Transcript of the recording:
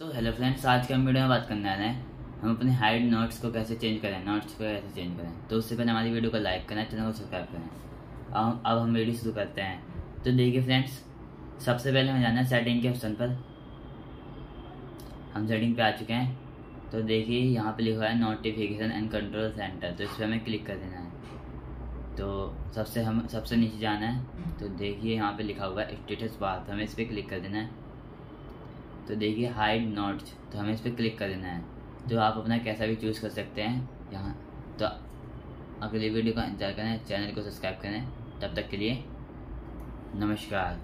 तो hello friends आज के हम वीडियो में बात करने आ रहे हैं। हम अपने हाइड नोट्स को कैसे चेंज करें नोट्स को कैसे चेंज करें। तो उससे पहले हमारी वीडियो को लाइक करना चैनल को सब्सक्राइब करें। अब अब हम वीडियो शुरू करते हैं। तो देखिए फ्रेंड्स सबसे पहले हमें जाना है सेटिंग के ऑप्शन पर। हम सेटिंग पे आ चुके हैं। तो देखिए, यहाँ पर लिखा है नोटिफिकेशन एंड कंट्रोल सेंटर तो इस पर हमें क्लिक कर देना है। तो सबसे हम, सबसे नीचे जाना है। तो देखिए, यहाँ पे लिखा हुआ है स्टेटस बार तो हमें इस पर क्लिक कर देना है। तो देखिए हाइड नोट्स तो हमें इस पर क्लिक कर देना है। तो आप अपना कैसा भी चूज़ कर सकते हैं, यहाँ। तो अगली वीडियो का इंतज़ार करें चैनल को सब्सक्राइब करें। तब तक के लिए, नमस्कार।